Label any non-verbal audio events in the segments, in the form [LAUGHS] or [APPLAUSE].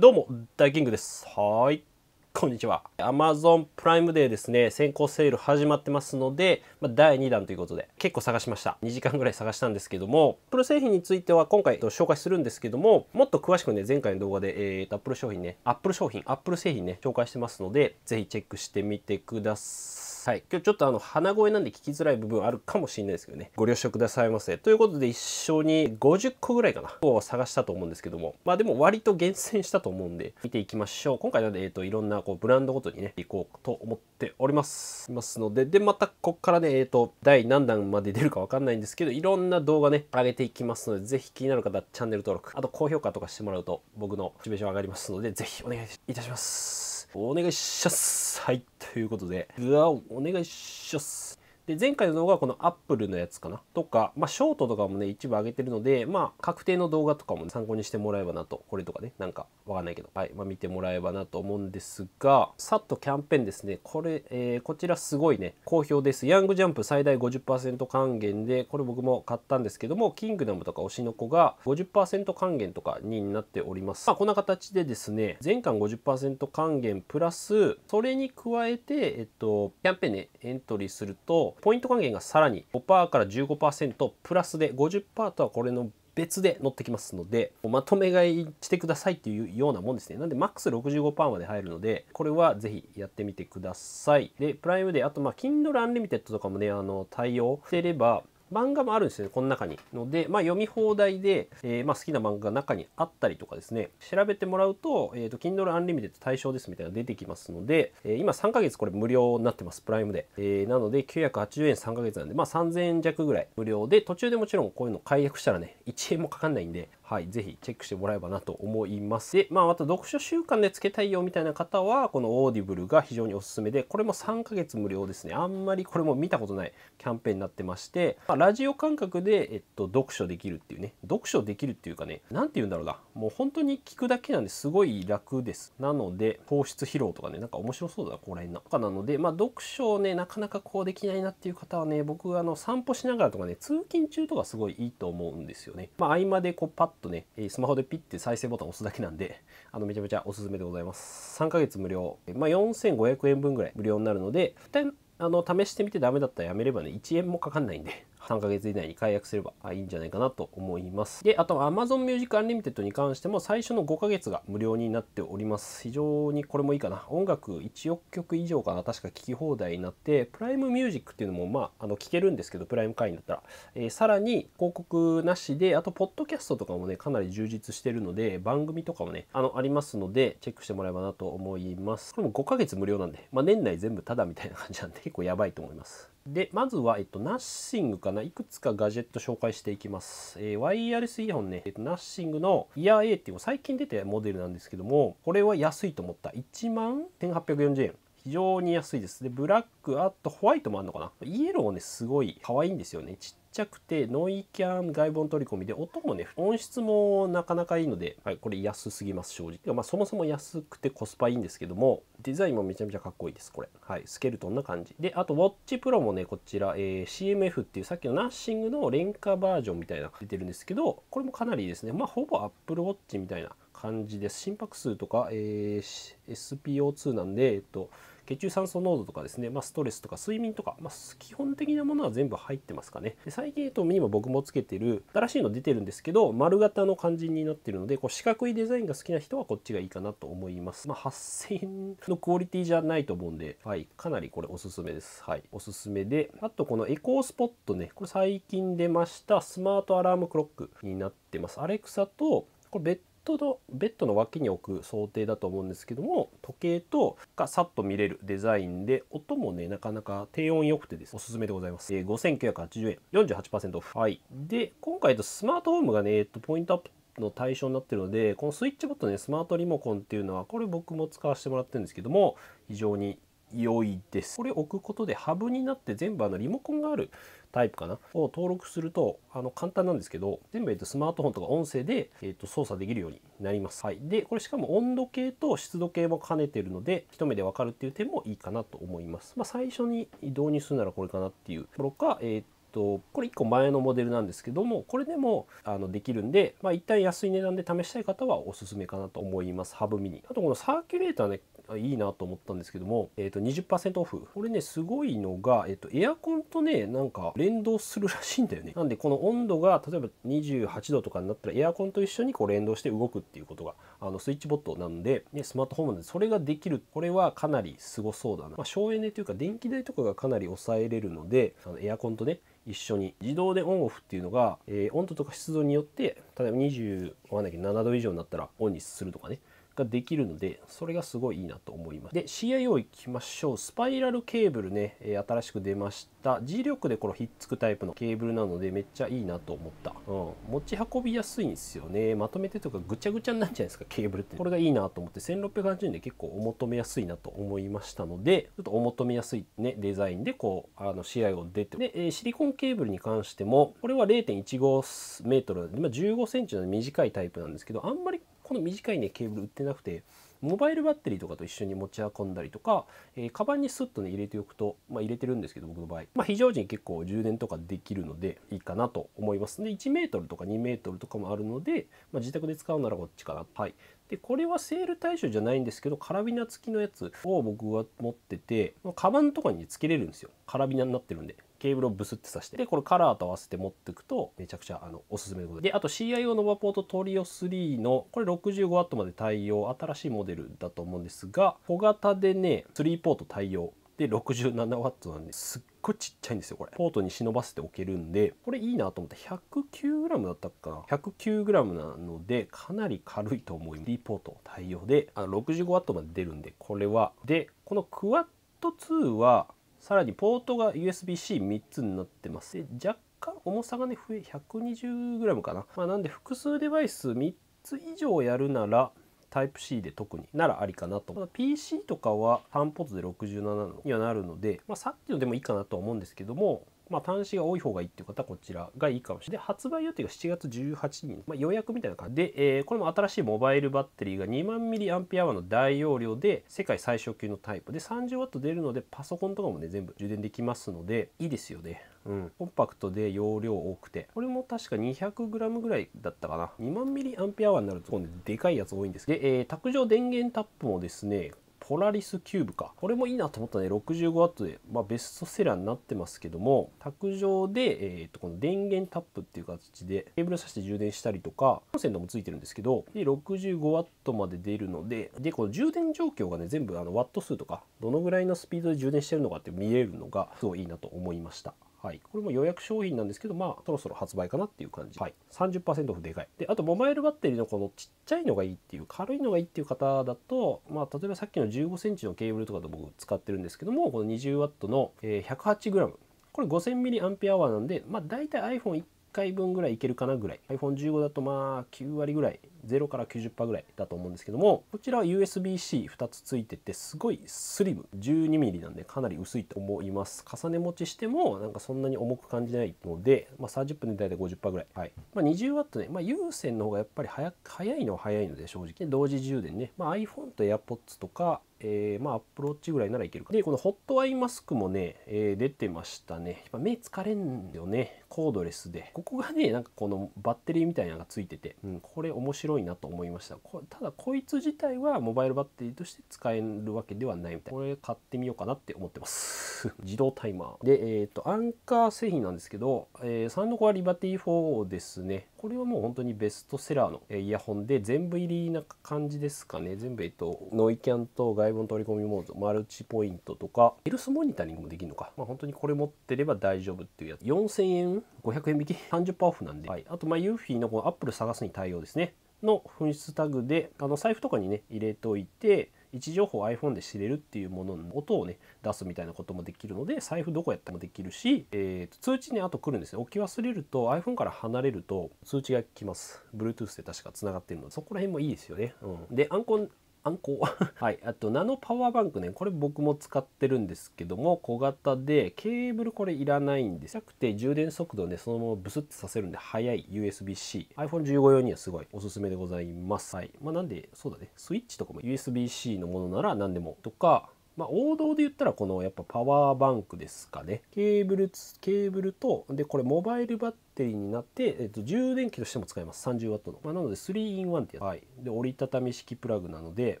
どうも、大キングです。はい。こんにちは。Amazon プライムデーですね、先行セール始まってますので、まあ、第2弾ということで、結構探しました。2時間ぐらい探したんですけども、Apple 製品については今回紹介するんですけども、もっと詳しくね、前回の動画で、えーと、Apple 商品ね、Apple 商品、Apple 製品ね、紹介してますので、ぜひチェックしてみてください。はい、今日ちょっとあの鼻声なんで聞きづらい部分あるかもしれないですけどね。ご了承くださいませ。ということで一緒に50個ぐらいかなを探したと思うんですけども。まあでも割と厳選したと思うんで見ていきましょう。今回はね、えー、といろんなこうブランドごとにねいこうと思っております。ますのででまたこっからねえっ、と第何弾まで出るかわかんないんですけどいろんな動画ね上げていきますのでぜひ気になる方チャンネル登録あと高評価とかしてもらうと僕のモチベーション上がりますのでぜひお願いいたします。お願いします。はいということで。うわお願いします。で前回の動画はこのアップルのやつかな？とか、まあ、ショートとかもね一部上げてるのでまあ確定の動画とかも、ね、参考にしてもらえばなと。これとかね。なんかわかんないけど。はい、まあ、見てもらえばなと思うんですがさっとキャンペーンですね。これ、えー、こちらすごいね。好評です。ヤングジャンプ最大50%還元でこれ僕も買ったんですけどもキングダムとか推しの子が50%還元とかになっております、まあ、こんな形でですね全館50%還元プラスそれに加えてえっとキャンペーンねエントリーするとポイント還元がさらに5%から15%プラスで50%とはこれの別で乗ってきますのでまとめ買いしてくださいっていうようなもんですね。なんでマックス65%まで入るのでこれはぜひやってみてください。でプライムであとまあ Kindle Unlimited とかもねあの対応してれば漫画もあるんですよね、この中に。ので、まあ、読み放題で、えー、まあ、好きな漫画が中にあったりとかですね、調べてもらうと、えっ、ー、と、Kindle Unlimited 対象ですみたいなのが出てきますので、えー、今3ヶ月これ無料になってます、プライムで。えなので、980円3ヶ月なんで、まあ、3000円弱ぐらい無料で、途中でもちろんこういうの解約したらね、1円もかかんないんで、はい、ぜひチェックしてもらえばなと思います。で、まあ、また読書習慣でつけたいよみたいな方は、この Audible が非常におすすめで、これも3ヶ月無料ですね。あんまりこれも見たことないキャンペーンになってまして、まあ、ラジオ感覚で、えっと、読書できるっていうね、読書できるっていうかね、なんて言うんだろうな、もう本当に聞くだけなんですごい楽です。なので、糖質疲労とかね、なんか面白そうだな、ここら辺な。とかなので、まあ、読書をね、なかなかこうできないなっていう方はね、僕、あの、散歩しながらとかね、通勤中とかすごいいいと思うんですよね。まあ、合間でこう、パッとね、スマホでピッて再生ボタンを押すだけなんで、あのめちゃめちゃおすすめでございます。3ヶ月無料、まあ、4500円分ぐらい無料になるので、一旦あの試してみてダメだったらやめればね、1円もかかんないんで、3ヶ月以内に解約すればいいんじゃないかなと思います。で、あと Amazon Music Unlimited に関しても最初の5ヶ月が無料になっております。非常にこれもいいかな。音楽1億曲以上かな、確か聴き放題になって、プライムミュージックっていうのもまあ、あの聴けるんですけど、プライム会員だったら。えー、さらに広告なしで、あと、ポッドキャストとかもね、かなり充実してるので、番組とかもね、あの、ありますので、チェックしてもらえばなと思います。これも5ヶ月無料なんで、まあ、年内全部タダみたいな感じなんで、結構やばいと思います。で、まずは、えっと、ナッシングかな。いくつかガジェット紹介していきます。えー、ワイヤレスイヤホンね、えっと、ナッシングのイヤー A っていう最近出てモデルなんですけども、これは安いと思った。1万1840円。非常に安いです。で、ブラック、あとホワイトもあるのかな。イエローね、すごい可愛いんですよね。ちっちゃくてノイキャン外音取り込みで音もね音質もなかなかいいので、はい、これ安すぎます正直。まあそもそも安くてコスパいいんですけどもデザインもめちゃめちゃかっこいいですこれ。はい。スケルトンな感じ。であとウォッチプロもねこちら、えー、CMF っていうさっきのナッシングの廉価バージョンみたいな出てるんですけどこれもかなりいいですねまあほぼ Apple Watch みたいな感じです心拍数とか、えー、SPO2 なんでえっと血中酸素濃度とかですね、まあ、ストレスとか睡眠とか、まあ、基本的なものは全部入ってますかね。で最近、と、今僕もつけてる、新しいの出てるんですけど、丸型の感じになってるので、こう四角いデザインが好きな人はこっちがいいかなと思います。まあ、8000円のクオリティじゃないと思うんで、はい、かなりこれおすすめです。はい、おすすめで、あとこのエコースポットね、これ最近出ましたスマートアラームクロックになってます。アレクサと、これ別ッドのベッドの脇に置く想定だと思うんですけども時計とがさっと見れるデザインで音もねなかなか低音良くてです。おすすめでございます、えー、5980円48%オフ。はい。で今回とスマートホームがね、えっと、ポイントアップの対象になってるのでこのスイッチボットねスマートリモコンっていうのはこれ僕も使わせてもらってるんですけども非常に良いです。これ置くことでハブになって全部あのリモコンがあるタイプかな？を登録するとあの簡単なんですけど全部、えっと、スマートフォンとか音声で、えっと、操作できるようになります。はい、でこれしかも温度計と湿度計も兼ねてるので一目でわかるっていう点もいいかなと思います。まあ、最初に導入するならこれかなっていう。ところか、えっとこれ1個前のモデルなんですけどもこれでもあのできるんで、まあ、一旦安い値段で試したい方はおすすめかなと思います。ハブミニ。あとこのサーキュレーターねいいなと思ったんですけども、えー、と20%オフ。これねすごいのが、えー、とエアコンとねなんか連動するらしいんだよね。なんでこの温度が例えば28度とかになったらエアコンと一緒にこう連動して動くっていうことがあのスイッチボットなんで、ね、スマートフォンでそれができる。これはかなりすごそうだな、まあ、省エネというか電気代とかがかなり抑えれるのであのエアコンとね一緒に。自動でオンオフっていうのが、えー、温度とか湿度によって例えば20わかんないけど7度以上になったらオンにするとかね。ができるのでそれがすごいいいなと思います。で CIO いきましょう。スパイラルケーブルね、えー、新しく出ました。磁力でこのひっつくタイプのケーブルなのでめっちゃいいなと思った、うん、持ち運びやすいんですよね。まとめてとかぐちゃぐちゃになるじゃないですかケーブルって。これがいいなと思って1680円で結構お求めやすいなと思いましたのでちょっとお求めやすいねデザインでこうあの CIO 出て。で、えー、シリコンケーブルに関してもこれは0.15メートルまあ15センチの短いタイプなんですけどあんまりこの短いねケーブル売ってなくてモバイルバッテリーとかと一緒に持ち運んだりとか、えー、カバンにスッとね入れておくと、まあ、入れてるんですけど僕の場合、まあ、非常時に結構充電とかできるのでいいかなと思います。で1メートルとか2メートルとかもあるので、まあ、自宅で使うならこっちかな。はい。でこれはセール対象じゃないんですけどカラビナ付きのやつを僕は持っててカバンとかにつけれるんですよ。カラビナになってるんで。ケーブルをブスって刺して。でこれカラーと合わせて持っていくとめちゃくちゃあのおすすめでございます。であと CIO ノバポートトリオ3のこれ 65W まで対応。新しいモデルだと思うんですが小型でね3ポート対応。で 67W なんですっごいちっちゃいんですよこれ。ポートに忍ばせておけるんでこれいいなと思って 109g だったかな。109g なのでかなり軽いと思います。D ポート対応で 65W まで出るんでこれは。でこのクワッド2はさらにポートが USB-C3 つになってますで若干重さがね増え 120g かな、まあ、なんで複数デバイス3つ以上やるならタイプ C で特にならありかなと。PC とかは単ポートで67にはなるので、まあ、さっきのでもいいかなとは思うんですけども、まあ、端子が多い方がいいっていう方はこちらがいいかもしれない。で、発売予定が7月18日、まあ、予約みたいな感じ。で、えー、これも新しいモバイルバッテリーが2万 mAh の大容量で世界最小級のタイプで 30W 出るのでパソコンとかもね全部充電できますのでいいですよね。うん、コンパクトで容量多くて。これも確か 200g ぐらいだったかな。2万 mAh になると今度でかいやつ多いんです。で、えー、卓上電源タップもですねポラリスキューブか。これもいいなと思ったね。65W で、まあ、ベストセラーになってますけども、卓上で、えー、とこの電源タップっていう形でケーブル挿して充電したりとか、コンセントもついてるんですけど、で 65W まで出るので、で、この充電状況がね、全部あのワット数とか、どのぐらいのスピードで充電してるのかって見えるのが、すごいいいなと思いました。はい、これも予約商品なんですけど、まあ、そろそろ発売かなっていう感じ。はい、30%オフでかい。で、あと、モバイルバッテリーのこのちっちゃいのがいいっていう、軽いのがいいっていう方だと、まあ、例えばさっきの15センチのケーブルとかで僕使ってるんですけども、この 20W の 108g。これ 5000mAh なんで、まあ、大体 iPhone1 回分ぐらいいけるかなぐらい iPhone15 だとまあ9割ぐらい0から90%ぐらいだと思うんですけどもこちらは USB-C2 つついててすごいスリム。12mm なんでかなり薄いと思います。重ね持ちしてもなんかそんなに重く感じないので、まあ、30分で大体50%ぐらい、はい。まあ、20W ね、まあ、有線の方がやっぱり早早いのは早いので正直。同時充電ね、まあ、iPhone と AirPods とかえー、まあ、アップローチぐらいならいけるか。で、このホットアイマスクもね、えー、出てましたね。やっぱ目疲れんよね。コードレスで。ここがね、なんかこのバッテリーみたいなのがついてて、うん、これ面白いなと思いました。ただ、こいつ自体はモバイルバッテリーとして使えるわけではないみたい。これ買ってみようかなって思ってます。[LAUGHS] 自動タイマー。で、えっ、ー、と、アンカー製品なんですけど、えー、サンドコアリバティ4ですね。これはもう本当にベストセラーのイヤホンで全部入りな感じですかね。全部、えっと、ノイキャンと外部の取り込みモード、マルチポイントとか、エルスモニタリングもできるのか。まあ、本当にこれ持ってれば大丈夫っていうやつ。4000円 ?500 円引き ?30% オフなんで。はい。あと、まあ、ユーフィーのこのアップル探すに対応ですね。の紛失タグで、あの、財布とかにね、入れといて、位置情報を iPhone で知れるっていうものの音をね出すみたいなこともできるので財布どこやってもできるし、えー、通知にあと来るんですね置き忘れると iPhone から離れると通知が来ます。Bluetooth で確かつながってるのでそこら辺もいいですよね、うん、でアンコンあんこ？[LAUGHS] はい。あと、ナノパワーバンクね。これ僕も使ってるんですけども、小型で、ケーブルこれいらないんです。なくて、充電速度ね、そのままブスッとさせるんで、速い USB-C。iPhone15 用にはすごいおすすめでございます。はい。まあ、なんで、そうだね。スイッチとかも USB-C のものなら何でもとか、まあ、王道で言ったらこのやっぱパワーバンクですかね。ケーブルケーブルとでこれモバイルバッテリーになって、えっと、充電器としても使えます。30W の、まあ、なので 3in1 ってやつ、はい、で折りたたみ式プラグなので、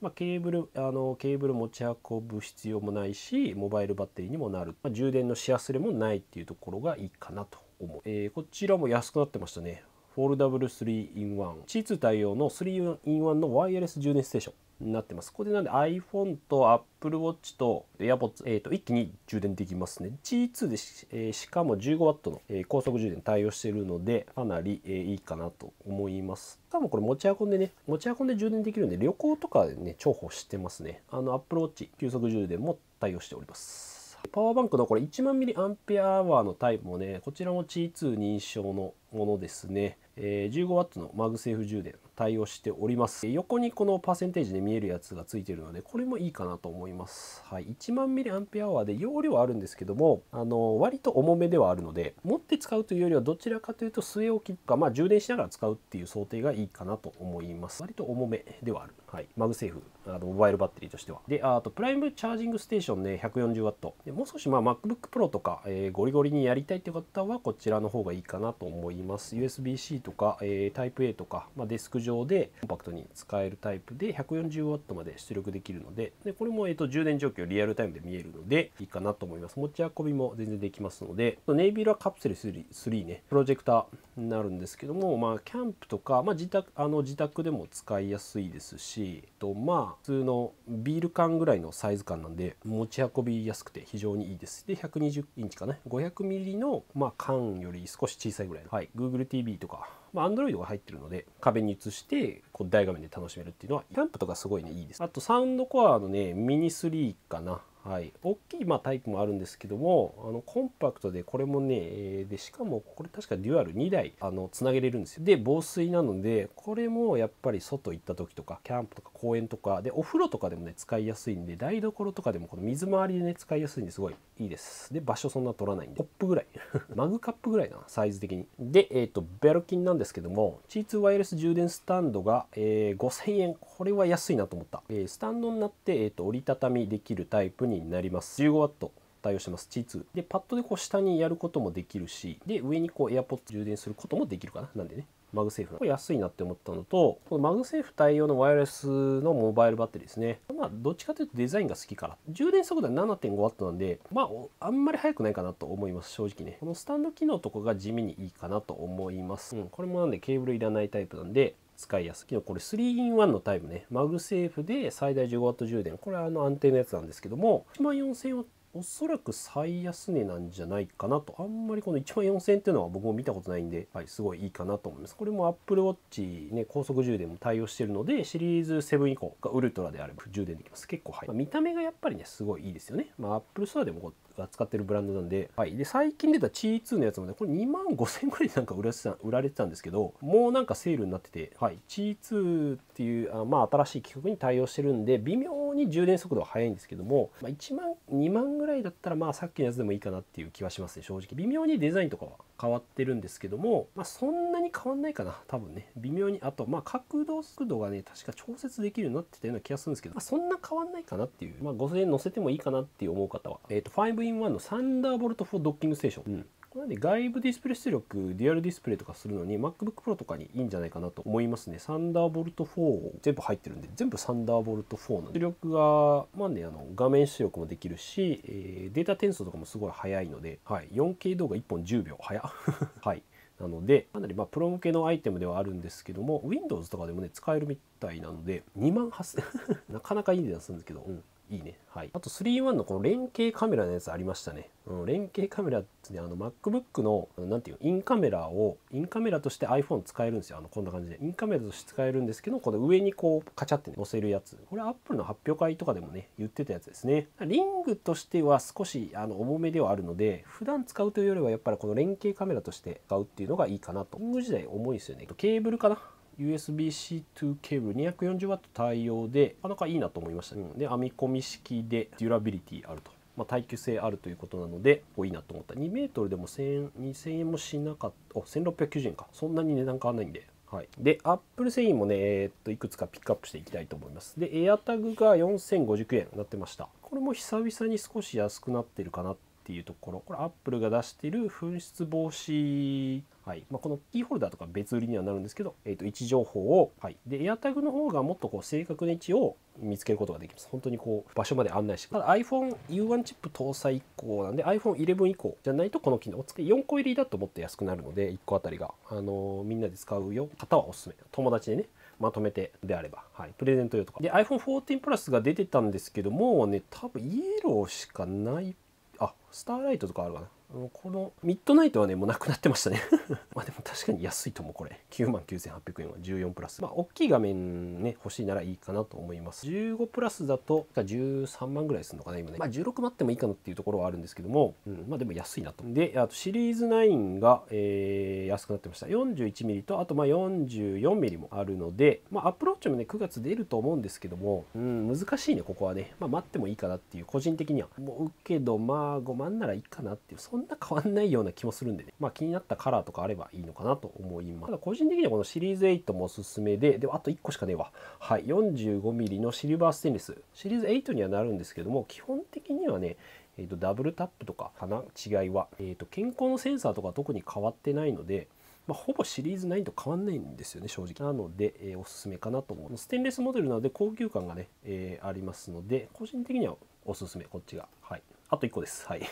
まあ、ケーブルあのケーブル持ち運ぶ必要もないしモバイルバッテリーにもなる、まあ、充電のし忘れもないっていうところがいいかなと思う、えー、こちらも安くなってましたねフォールダブル 3in1 C2 対応の 3in1 のワイヤレス充電ステーションになってます。これなんで iPhone と Apple Watch と AirPods、えー、と一気に充電できますね。 Qi2 でし,、えー、しかも 15W の、えー、高速充電対応しているのでかなり、えー、いいかなと思います。しかもこれ持ち運んでね、持ち運んで充電できるんで旅行とかでね、重宝してますね。あの Apple Watch 急速充電も対応しております。パワーバンクのこれ1万ミリアンペアアワーのタイプもね、こちらも G2 認証のものですね。えー、15W の MagSafe 充電。対応しております。横にこのパーセンテージで見えるやつがついているのでこれもいいかなと思います。はい。1万 mAh で容量はあるんですけどもあの割と重めではあるので持って使うというよりはどちらかというと据え置きかまあ充電しながら使うっていう想定がいいかなと思います。割と重めではある。はい。 MagSafe あのモバイルバッテリーとしては。であとプライムチャージングステーションね 140W でもう少しまあ MacBook Pro とか、えー、ゴリゴリにやりたいという方はこちらの方がいいかなと思います。USB-C とか、えー、タイプ A とか、まあ、デスク上上でコンパクトに使えるタイプで 140W まで出力できるのででこれも、えーと、充電状況リアルタイムで見えるのでいいかなと思います。持ち運びも全然できますので Nebula カプセル 3, 3ねプロジェクターになるんですけども、まあ、キャンプとか、まあ、自宅あの自宅でも使いやすいですしとまあ普通のビール缶ぐらいのサイズ感なんで持ち運びやすくて非常にいいです。で120インチかな？500mm の、まあ、缶より少し小さいぐらいの、はい、Google TV とかまあ、Android が入ってるので壁に映してこう大画面で楽しめるっていうのはキャンプとかすごいねいいです。あとサウンドコアのねミニ3かな。はい、大きいまあタイプもあるんですけどもあのコンパクトでこれもね、でしかもこれ確かデュアル2台あのつなげれるんですよ。で防水なのでこれもやっぱり外行った時とかキャンプとか公園とかでお風呂とかでもね使いやすいんで台所とかでもこの水回りでね使いやすいんですごいいいです。で場所そんな取らないんで。コップぐらい。[LAUGHS] マグカップぐらいなサイズ的に。でえっ、ー、と Belkin なんですけども C2 ワイヤレス充電スタンドが、えー、5000円。これは安いなと思った、えー、スタンドになって、えーと折りたたみできるタイプになります。15W 対応してます T2 でパッドでこう下にやることもできるしで上にこう AirPods 充電することもできるかな。なんでね。 MagSafe これ安いなって思ったのとこの MagSafe 対応のワイヤレスのモバイルバッテリーですね。まあどっちかというとデザインが好きから。充電速度は 7.5W なんでまああんまり速くないかなと思います正直ね。このスタンド機能とかが地味にいいかなと思います、うん、これもなんでケーブルいらないタイプなんで使いやすい。これ 3in1 のタイプね、マグセーフで最大 15W 充電。これはあの安定のやつなんですけども、14000おそらく最安値なんじゃないかなと。あんまりこの1万4000円っていうのは僕も見たことないんで、はい、すごいいいかなと思います。これも Apple Watch ね、高速充電も対応してるので、シリーズ7以降がウルトラであれば充電できます。結構はい。まあ、見た目がやっぱりね、すごいいいですよね。まあ Apple Store でもが使ってるブランドなんで、はい、で最近出た C2 のやつもねこれ2万5000円ぐらいでなんか売られてた売られてたんですけどもうなんかセールになってて、はい、C2 っていうあまあ新しい規格に対応してるんで微妙に充電速度は速いんですけども、まあ、1万2万ぐらいだったらまあさっきのやつでもいいかなっていう気はしますね正直。微妙にデザインとかは変わってるんですけども、まあ、そんなに変わんないかな多分ね。微妙にあとまあ角度速度がね確か調節できるようになってたような気がするんですけど、まあ、そんな変わんないかなっていう、まあ、5000円乗せてもいいかなっていう思う方は、えっ、ー、と 5in1 のサンダーボルト4ドッキングステーション、うん。これで外部ディスプレイ出力デュアルディスプレイとかするのに MacBook Pro とかにいいんじゃないかなと思いますね。サンダーボルト4全部入ってるんで全部サンダーボルト4なんで。出力がまあねあの画面出力もできるし、えー、データ転送とかもすごい速いので、はい、4K 動画1本10秒。早 [LAUGHS] はい。なのでかなりまあプロ向けのアイテムではあるんですけども Windows とかでもね使えるみたいなので2万8000 [LAUGHS] なかなかいい値段するんですけど、うん、いいね。はい。あと3-1のこの連携カメラのやつありましたね。うん、連携カメラってね、あの MacBook の、なんていうインカメラを、インカメラとして iPhone 使えるんですよ。あの、こんな感じで。インカメラとして使えるんですけど、この上にこう、カチャって、ね、載せるやつ。これ Apple の発表会とかでもね、言ってたやつですね。リングとしては少し、あの、重めではあるので、普段使うというよりはやっぱりこの連携カメラとして使うっていうのがいいかなと。リング時代重いですよね。ケーブルかな USB-C to ケーブル 240W 対応でなかなかいいなと思いました、ね、で編み込み式で durability あると、まあ、耐久性あるということなのでいいなと思った。2m でも1000 2000円もしなかった。お1690円か。そんなに値段変わらないんで。はい、で、アップル製品もね、えー、っといくつかピックアップしていきたいと思います。で、AirTag が4050円になってました。これも久々に少し安くなってるかなっていうところ、これアップルが出している紛失防止はい。まあ、このキーホルダーとか別売りにはなるんですけど、えー、と位置情報を、はい、で AirTag の方がもっとこう正確な位置を見つけることができます。本当にこう場所まで案内してただ iPhone U1 チップ搭載以降なんで iPhone11 以降じゃないとこの機能を使い4個入りだともっと安くなるので1個あたりが、あのー、みんなで使うよ。方はおすすめ。友達でねまとめてであれば、はい、プレゼント用とか。で iPhone14 プラスが出てたんですけどもね多分イエローしかないあスターライトとかあるかな。このミッドナイトはねもうなくなってましたね。[LAUGHS] まあでも確かに安いと思うこれ。9万9800円は14プラス。まあ大きい画面ね欲しいならいいかなと思います。15プラスだと13万ぐらいするのかな今ね。まあ16待ってもいいかなっていうところはあるんですけども、うん、まあでも安いなと。であとシリーズ9が、えー、安くなってました。41mm とあとまあ 44mm もあるのでまあアプローチもね9月出ると思うんですけども、うん、難しいねここはね。まあ待ってもいいかなっていう個人的には。思うけどまあ5万ならいいかなっていうそんんな変わんないような気もするんでね、まあ気になったカラーとかあればいいのかなと思います。ただ個人的にはこのシリーズ8もおすすめで、でもあと1個しかねえわ。はい、45mm のシルバーステンレス。シリーズ8にはなるんですけども、基本的にはね、えー、とダブルタップとかかな？違いは、えー、と健康のセンサーとか特に変わってないので、まあ、ほぼシリーズ9と変わんないんですよね正直。なので、えー、おすすめかなと思う。ステンレスモデルなので高級感がね、えー、ありますので個人的にはおすすめこっちが。はい。あと1個です。はい。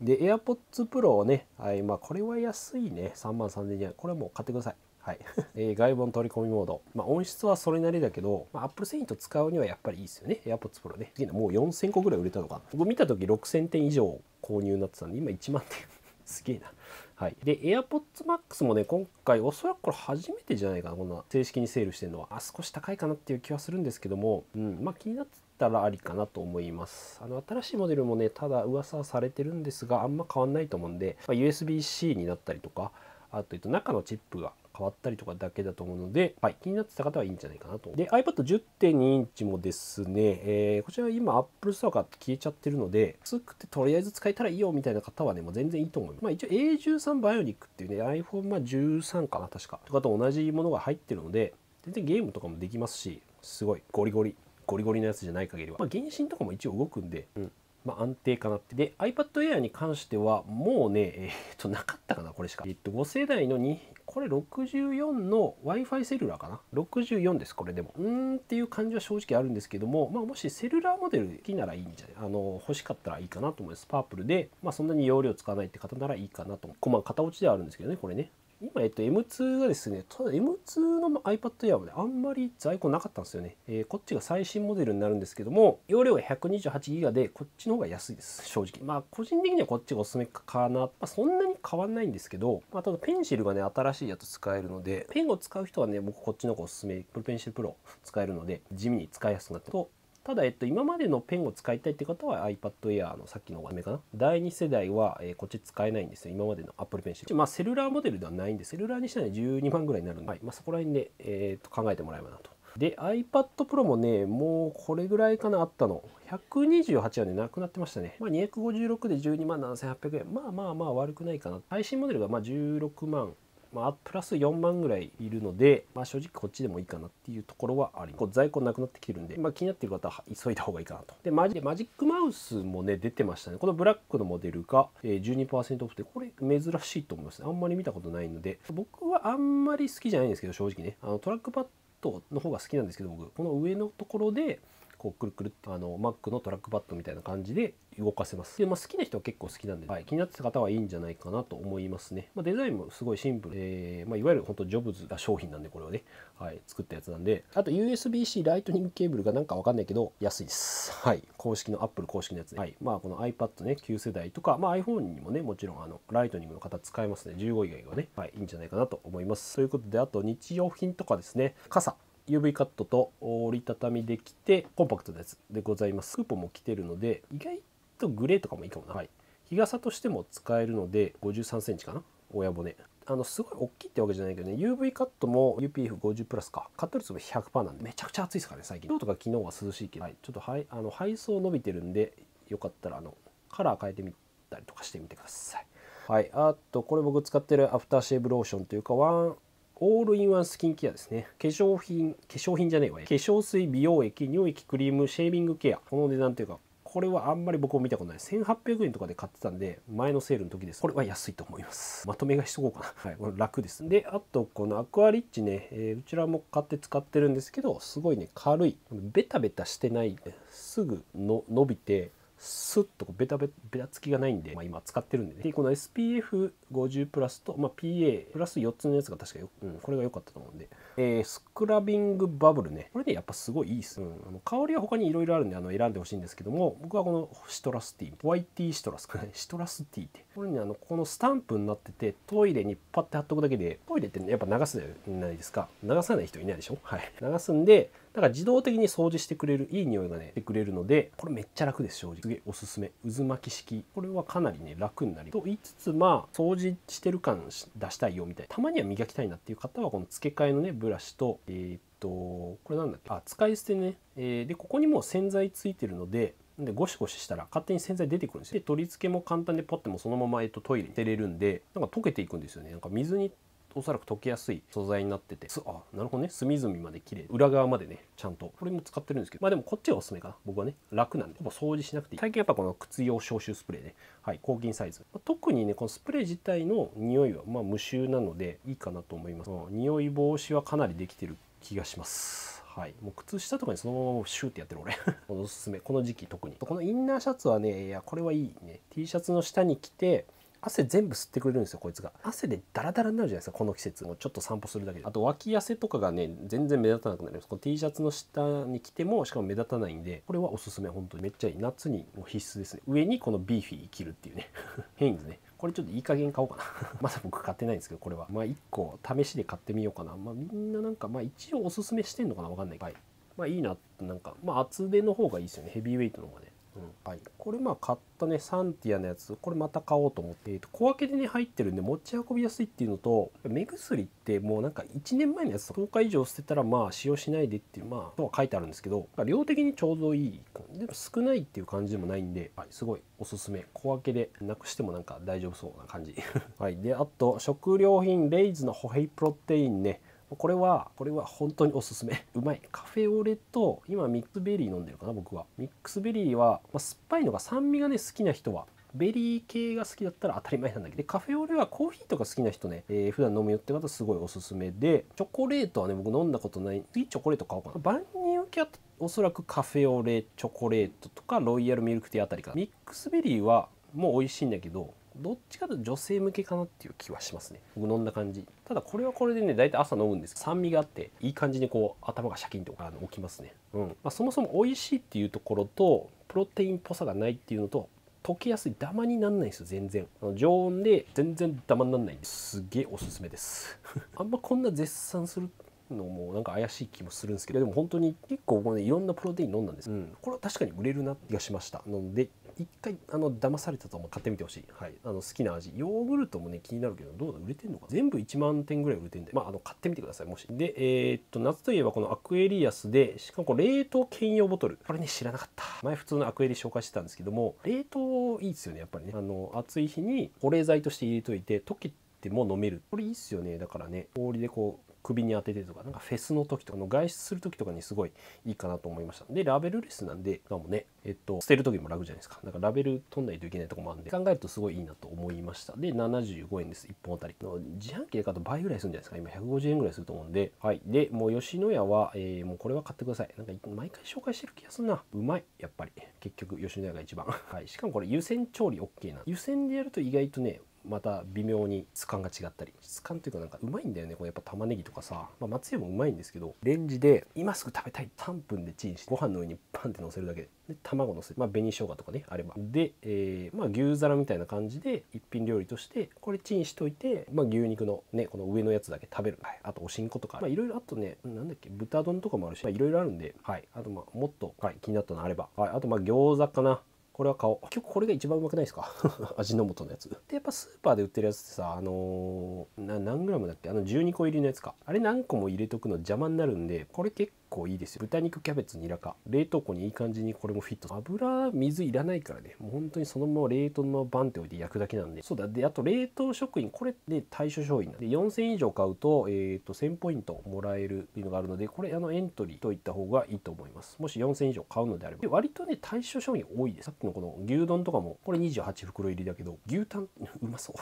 で AirPods Pro をね、はいまあ、これは安いね。3万3000円これはもう買ってください。はい。[LAUGHS] えー、外部の取り込みモード、まあ、音質はそれなりだけど、まあ、Apple 製品と使うにはやっぱりいいですよね。AirPods Pro ね。もう4000個ぐらい売れたのかな。僕見た時6000点以上購入になってたんで今1万点。[LAUGHS] すげえな。はい、で AirPods Max もね今回おそらくこれ初めてじゃないかな。こんな正式にセールしてるのは。あ少し高いかなっていう気はするんですけども、うん。まあ、気になってたらありかなと思いますあの新しいモデルもねただ噂はされてるんですがあんま変わんないと思うんで、まあ、USB-C になったりとかあと、えっと、中のチップが変わったりとかだけだと思うので、はい、気になってた方はいいんじゃないかなと。で、iPad10.2 インチもですね、えー、こちら今 Apple Store から消えちゃってるので、薄くてとりあえず使えたらいいよみたいな方はね、もう全然いいと思います。まあ一応 A13 バイオニックっていうね、iPhone13 かな、確か。とかと同じものが入ってるので、全然ゲームとかもできますし、すごいゴリゴリゴリゴリのやつじゃない限りは、まあ、原神とかも一応動くんで、うんまあ、安定かなって。で、iPad Air に関しては、もうね、えー、っと、なかったかな、これしか。えっと、5世代の2、これ64の Wi-Fi セルラーかな ?64 です、これでも。うーんっていう感じは正直あるんですけども、まあ、もしセルラーモデル好きならいいんじゃない？あの、欲しかったらいいかなと思います。パープルで、まあ、そんなに容量使わないって方ならいいかなと。まあ、型落ちではあるんですけどね、これね。今、えっと、M2 がですね、ただ M2 の iPad Air はね、あんまり在庫なかったんですよね。えー、こっちが最新モデルになるんですけども、容量が 128GB で、こっちの方が安いです、正直。まあ、個人的にはこっちがおすすめかな。まあ、そんなに変わんないんですけど、まあ、ただペンシルがね、新しいやつ使えるので、ペンを使う人はね、僕こっちの方がおすすめ、プルペンシルプロ使えるので、地味に使いやすくなってと、ただ、えっと、今までのペンを使いたいって方は iPad Air のさっきの画面かな。第2世代は、えー、こっち使えないんですよ。今までの Apple Pencil。まあ、セルラーモデルではないんで、セルラーにしたら12万ぐらいになるんで、はい、まあ、そこら辺で、えー、と考えてもらえばなと。で、iPad Pro もね、もうこれぐらいかな、あったの。128はね、なくなってましたね。まあ、256で12万7800円。まあまあまあ悪くないかな。配信モデルがまあ16万まあ、プラス4万ぐらいいるので、まあ、正直こっちでもいいかなっていうところはあります。在庫なくなってきてるんで、まあ、気になってる方は急いだ方がいいかなと。で、マジでマジックマウスもね、出てましたね。このブラックのモデルが12%オフで、これ珍しいと思いますね。あんまり見たことないので、僕はあんまり好きじゃないんですけど、正直ね。あのトラックパッドの方が好きなんですけど、僕、この上のところで、こうくるくるあの Mac のトラックパッドみたいな感じで動かせます。で、まあ、好きな人は結構好きなんで、はい、気になってた方はいいんじゃないかなと思いますね。まあ、デザインもすごいシンプル、えー、まあ、いわゆる本当ジョブズが商品なんで、これはね、はい、作ったやつなんで、あと USB-C ライトニングケーブルがなんかわかんないけど、安いです。はい、公式の Apple 公式のやつで、はい、まあこの iPad ね、旧世代とか、まあ iPhone にもね、もちろんあのライトニングの方使えますね。15以外はね、はい、いいんじゃないかなと思います。ということで、あと日用品とかですね、傘。UV カットと折りたたみできてコンパクトなやつでございます。クーポンも来てるので意外とグレーとかもいいかもな、はい、日傘としても使えるので53センチかな？親骨。あのすごい大きいってわけじゃないけどね UV カットも UPF50 プラスか。カット率も100%なんでめちゃくちゃ暑いですからね最近。今日とか昨日は涼しいけど、はい、ちょっとはい。あの配送伸びてるんでよかったらあのカラー変えてみたりとかしてみてください。はい。あとこれ僕使ってるアフターシェーブローションというかワンオールインワンスキンケアですね。化粧品化粧品じゃねえわ。化粧水美容液乳液クリームシェービングケア。この値段というかこれはあんまり僕も見たことない。1800円とかで買ってたんで前のセールの時です。これは安いと思います。まとめ買いしとこうかな。[LAUGHS] はい。これ楽です。であとこのアクアリッチね、えー、うちらも買って使ってるんですけどすごいね軽い。ベタベタしてない。すぐの伸びてスッとこうベタベタつきがないんで、まあ、今使ってるんでね。でこの SPF50 プラスと、まあ、PA プラス4つのやつが確かよ、うん、これが良かったと思うんで、えー、スクラビングバブルね。これねやっぱすごいいいっす、うん、あの香りは他にいろいろあるんであの選んでほしいんですけども僕はこのシトラスティー。ホワイティーシトラス。か [LAUGHS] ねシトラスティーって。これねあのこのスタンプになっててトイレにパッて貼っとくだけでトイレって、ね、やっぱ流すじゃないですか。流さない人いないでしょ？はい。流すんでだから自動的に掃除してくれるいい匂いがねしてくれるのでこれめっちゃ楽です正直。すげえおすすめ。渦巻き式。これはかなりね楽になりと言いつつまあ掃除してる感出したいよみたいな。たまには磨きたいなっていう方はこの付け替えのねブラシとえー、っとこれなんだっけ？あ使い捨てね、えー、でここにもう洗剤ついてるのででゴシゴシしたら勝手に洗剤出てくるんですよ。で取り付けも簡単でポッてもそのまま、えっと、トイレに捨てれるんでなんか溶けていくんですよね。なんか水におそらく溶けやすい素材になっててあなるほどね。隅々まで綺麗。裏側までねちゃんと。これも使ってるんですけど。まあでもこっちがおすすめかな。僕はね楽なんで。ほぼ掃除しなくていい。最近やっぱこの靴用消臭スプレーね。はい抗菌サイズ、まあ、特にねこのスプレー自体の匂いはまあ無臭なのでいいかなと思います、うん、匂い防止はかなりできてる気がします。はい、もう靴下とかにそのままシューってやってる俺。[LAUGHS] おすすめ。この時期特に。このインナーシャツはねいやこれはいいね。T シャツの下に着て汗全部吸ってくれるんですよこいつが。汗でダラダラになるじゃないですかこの季節も。ちょっと散歩するだけで。あと脇汗とかがね全然目立たなくなります。この T シャツの下に着てもしかも目立たないんでこれはおすすめ本当に。めっちゃいい。夏にも必須ですね。上にこのビーフィー着るっていうね。ヘインズね。これちょっといい加減買おうかな。[LAUGHS] まだ僕買ってないんですけどこれは。まあ1個試しで買ってみようかな。まあみんななんかまあ一応おすすめしてんのかなわかんない。はい。まあいいななんか。まあ厚手の方がいいですよね。ヘビーウェイトの方がね。はい、これまあ買ったねサンティアのやつ。これまた買おうと思って、えー、と小分けでね入ってるんで持ち運びやすいっていうのと目薬ってもうなんか1年前のやつ10日以上捨てたらまあ使用しないでっていうまあとは書いてあるんですけど量的にちょうどいいでも少ないっていう感じでもないんで、はい、すごいおすすめ。小分けでなくしてもなんか大丈夫そうな感じ。[LAUGHS] はい。であと食料品レイズのホヘイプロテインね。これはこれは本当におすすめ。うまい。カフェオレと今ミックスベリー飲んでるかな僕は。ミックスベリーは、まあ、酸っぱいのが酸味がね好きな人はベリー系が好きだったら当たり前なんだけどカフェオレはコーヒーとか好きな人ね、えー、普段飲むよって方すごいおすすめでチョコレートはね僕飲んだことない。次チョコレート買おうかな。万人受けはおそらくカフェオレチョコレートとかロイヤルミルクティーあたりかミックスベリーはもう美味しいんだけどどっちかというと女性向けかなっていう気はしますね。僕飲んだ感じ。ただこれはこれでね大体朝飲むんです酸味があっていい感じにこう頭がシャキンとあの起きますね。うん。まあ、そもそも美味しいっていうところとプロテインっぽさがないっていうのと溶けやすいダマになんないんですよ全然。常温で全然ダマになんないんです。げえおすすめです。[LAUGHS] あんまこんな絶賛するのもなんか怪しい気もするんですけどでも本当に結構この、ね、いろんなプロテイン飲んだんです、うん、これは確かに売れるな気がしました。ので一回あの騙されたと思う。買ってみてほしい、はい、あの好きな味。ヨーグルトもね気になるけどどうだ？売れてんのか全部1万点ぐらい売れてんでまああの買ってみてください。もし。でえー、っと夏といえばこのアクエリアスでしかもこれ冷凍兼用ボトル。これね知らなかった。前普通のアクエリ紹介してたんですけども冷凍いいですよねやっぱりね。あの暑い日に保冷剤として入れといて溶けても飲める。これいいっすよね。だからね氷でこう首に当ててとかなんかフェスの時とかの外出する時とかにすごいいいかなと思いました。でラベルレスなんでしかもねえっと捨てる時も楽じゃないですか。なんかラベル取んないといけないとこもあるんで考えるとすごいいいなと思いました。で75円です。1本あたり。自販機で買うと倍ぐらいするんじゃないですか。今150円ぐらいすると思うんで。はい。でもう吉野家は、えー、もうこれは買ってください。なんか毎回紹介してる気がするな。うまい。やっぱり。結局吉野家が一番。はい。しかもこれ湯煎調理 OK な湯煎でやると意外とねまた微妙に質感が違ったり。質感というかなんかうまいんだよね。これやっぱ玉ねぎとかさ、まあ、松屋もうまいんですけど。レンジで今すぐ食べたい3分でチンしてご飯の上にパンって乗せるだけ。でで卵のせまあ紅生姜とかねあれば。で、えー、まあ牛皿みたいな感じで一品料理としてこれチンしといて、まあ、牛肉のねこの上のやつだけ食べる、はい、あとおしんことか。いろいろあとねなんだっけ豚丼とかもあるしいろいろあるんで。はい。あとまあもっと、はい、気になったのあれば、はい、あとまあ餃子かな。これは買おう。結構これが一番うまくないですか？[LAUGHS] 味の素のやつ。でやっぱスーパーで売ってるやつってさあのー、何グラムだっけ？あの12個入りのやつか。あれ何個も入れとくの邪魔になるんでこれ結構構いいですよ。豚肉キャベツニラか。冷凍庫にいい感じにこれもフィット。油水いらないからね。もう本当にそのまま冷凍のバンって置いて焼くだけなんで。そうだ。であと冷凍食品これで対処商品なんで。4000以上買うと,、えー、と1000ポイントもらえるっていうのがあるのでこれあのエントリーといった方がいいと思います。もし4000以上買うのであれば。で割とね対処商品多いです。さっきのこの牛丼とかもこれ28袋入りだけど牛タン [LAUGHS] うまそう。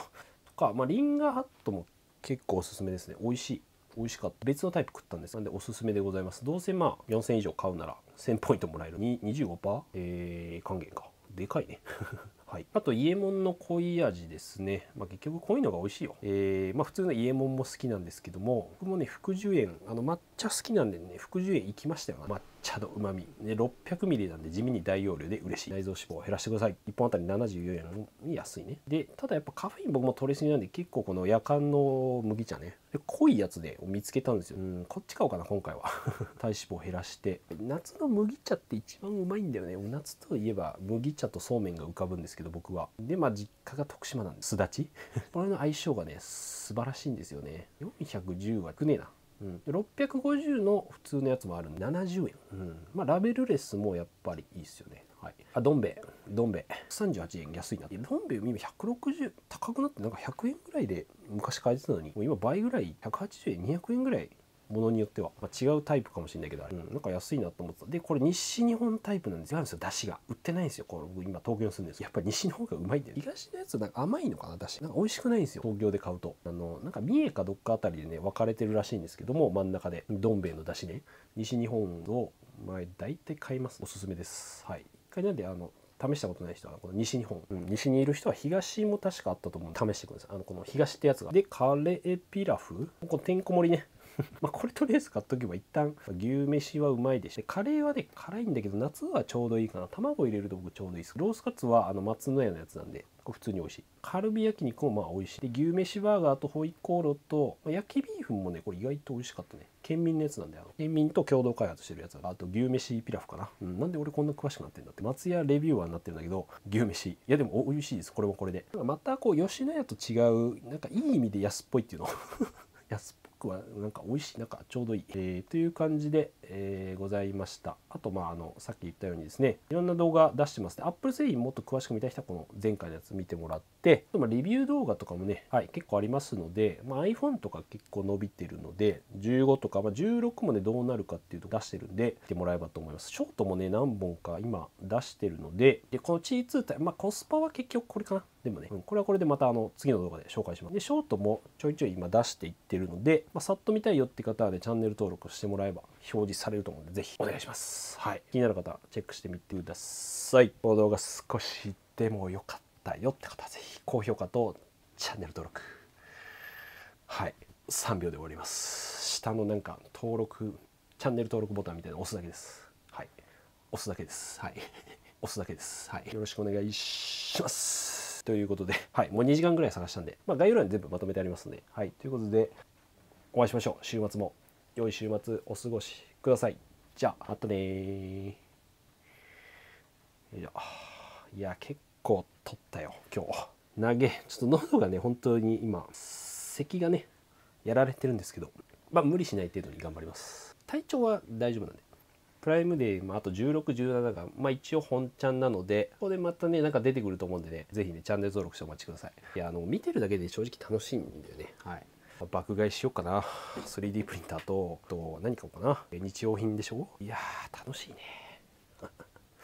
とか、まあ、リンガーハットも結構おすすめですね。美味しい。美味しかった。別のタイプ食ったんです。なんでおすすめでございます。どうせまあ4000以上買うなら1000ポイントもらえる。25%えー、還元か。でかいね。[LAUGHS] はい、あと伊右衛門の濃い味ですね、まあ、結局濃いのが美味しいよ、えー、まあ、普通の伊右衛門も好きなんですけども僕もね福寿園あの抹茶好きなんでね福寿園行きましたよ。抹茶のうまみ、ね、600ml なんで地味に大容量で嬉しい。内臓脂肪を減らしてください。1本あたり74円なのに安いね。でただやっぱカフェイン僕も取りすぎなんで結構この夜間の麦茶ね。で濃いやつで見つけたんですよ。うんこっち買おうかな今回は。[LAUGHS] 体脂肪を減らして。夏の麦茶って一番うまいんだよね。夏といえば麦茶とそうめんが浮かぶんですけど僕は。でまあ実家が徳島なんですすだち。[LAUGHS] これの相性がね素晴らしいんですよね。410は少ねえな。うん、650の普通のやつもある。んで70円、うん、まあラベルレスもやっぱりいいですよね。はい、あどん兵衛。どん兵衛。38円。安いなどん兵衛今160高くなってなんか100円ぐらいで昔買えてたのにもう今倍ぐらい。180円200円ぐらいものによっては、まあ、違うタイプかもしれないけど、うん、なんか安いなと思ってた。でこれ西日本タイプなんですよあるんですよ。出汁が。売ってないんですよ。これ今東京に住んでるんですやっぱり西の方がうまいんで東のやつなんか甘いのかな出汁。なんか美味しくないんですよ。東京で買うと。あのなんか三重かどっかあたりでね分かれてるらしいんですけども真ん中で。どん兵衛の出汁ね。西日本を前大体買います。おすすめです。はい。一回なんであの試したことない人はこの西日本、うん、西にいる人は東も確かあったと思う試してください。あのこの東ってやつが。でカレーピラフ。このてんこ盛りね [LAUGHS] まあこれとりあえず買っとけば一旦牛飯はうまいでしカレーはね辛いんだけど夏はちょうどいいかな。卵入れると僕ちょうどいいです。ロースカツはあの松の屋のやつなんでこれ普通に美味しい。カルビ焼肉もまあ美味しい。で牛飯バーガーとホイコーローと、まあ、焼きビーフンもねこれ意外と美味しかったね。県民のやつなんだよ県民と共同開発してるやつあと牛飯ピラフかな、うん、なんで俺こんな詳しくなってんだって。松屋レビューアーになってるんだけど牛飯。いやでも美味しいです。これもこれで。またこう吉野家と違うなんかいい意味で安っぽいっていうの。[LAUGHS] 安っぽい。クはなんか美味しいなんかちょうどいい、えー、という感じで、えー、ございました。あとまああのさっき言ったようにですねいろんな動画出してます。ね Apple 製品もっと詳しく見たい人はこの前回のやつ見てもらってまあレビュー動画とかもね、はい、結構ありますので、まあ、iPhone とか結構伸びてるので15とか、まあ、16もねどうなるかっていうと出してるんで見てもらえばと思います。ショートもね何本か今出してるのででこの T2 タイまあコスパは結局これかな。でもね、うん、これはこれでまたあの次の動画で紹介します。で、ショートもちょいちょい今出していってるので、まあ、さっと見たいよって方はね、チャンネル登録してもらえば表示されると思うので、ぜひお願いします。はい。気になる方、チェックしてみてください。この動画少しでも良かったよって方はぜひ高評価とチャンネル登録。はい。3秒で終わります。下のなんか登録、チャンネル登録ボタンみたいなの押すだけです。はい。押すだけです。はい。[LAUGHS] 押すだけです。はい。よろしくお願いします。ということで、[LAUGHS] はい、もう2時間ぐらい探したんで、まあ、概要欄に全部まとめてありますので、はい、ということで、お会いしましょう。週末も良い週末お過ごしください。じゃあ、またねいや、結構撮ったよ、今日。投げ、ちょっと喉がね、本当に今、咳がね、やられてるんですけど、まあ、無理しない程度に頑張ります。体調は大丈夫なんで。プライムデー、まあ、あと16、17が、まあ、一応本ちゃんなので、ここでまたね、なんか出てくると思うんでね、ぜひね、チャンネル登録してお待ちください。いや、あの、見てるだけで正直楽しいんだよね。はい。爆買いしようかな。3D プリンターと、と何買おうかな。日用品でしょ？いやー、楽しいね。